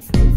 ¡Gracias!